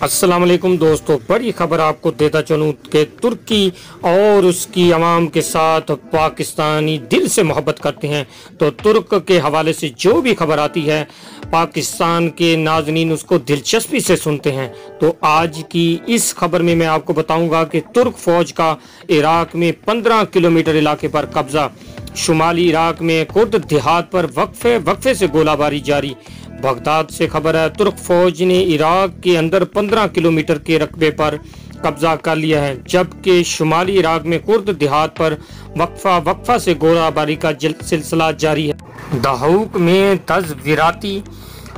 السلام علیکم دوستو، بڑی خبر آپ کو دیتا چلوں کہ ترکی اور اس کی عوام کے ساتھ پاکستانی دل سے محبت کرتے ہیں۔ تو ترک کے حوالے سے جو بھی خبر آتی ہے، پاکستان کے ناظرین اس کو دلچسپی سے سنتے ہیں۔ تو آج کی اس خبر میں میں آپ کو بتاؤں گا کہ ترک فوج کا عراق میں پندرہ کلومیٹر علاقے پر قبضہ، شمالی عراق میں کرد دیہات پر وقفے وقفے سے گولہ باری جاری۔ بغداد سے خبر ہے، ترک فوج نے عراق کے اندر پندرہ کلومیٹر کے رقبے پر قبضہ کر لیا ہے، جبکہ شمالی عراق میں کرد دیہات پر وقفہ وقفہ سے گولہ باری کا سلسلہ جاری ہے۔ دہوک میں تزویراتی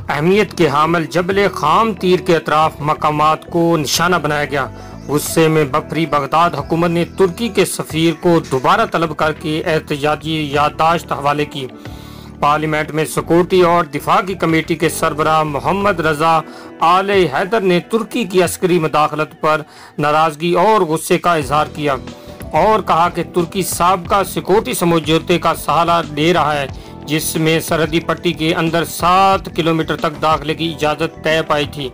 اہمیت کے حامل جبل خام تیر کے اطراف مقامات کو نشانہ بنایا گیا۔ غصے میں بکری بغداد حکومت نے ترکی کے سفیر کو دوبارہ طلب کر کے احتجاجی یادداشت حوالے کی۔ پارلیمنٹ میں سکورٹی اور دفاع کی کمیٹی کے سربراہ محمد رضا آل حیدر نے ترکی کی عسکری مداخلت پر ناراضگی اور غصے کا اظہار کیا اور کہا کہ ترکی سابقہ سکورٹی سمجھوتے کا سہالہ دے رہا ہے، جس میں سرحدی پٹی کے اندر سات کلومیٹر تک داخلے کی اجازت طے پائی تھی۔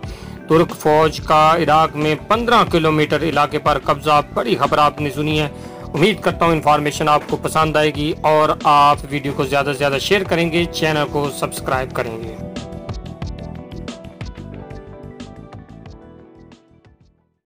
ترک فوج کا عراق میں پندرہ کلومیٹر علاقے پر قبضہ، بڑی خبر آپ نے سنی ہے۔ امید کرتا ہوں انفارمیشن آپ کو پسند آئے گی اور آپ ویڈیو کو زیادہ سے زیادہ شیئر کریں گے، چینل کو سبسکرائب کریں گے۔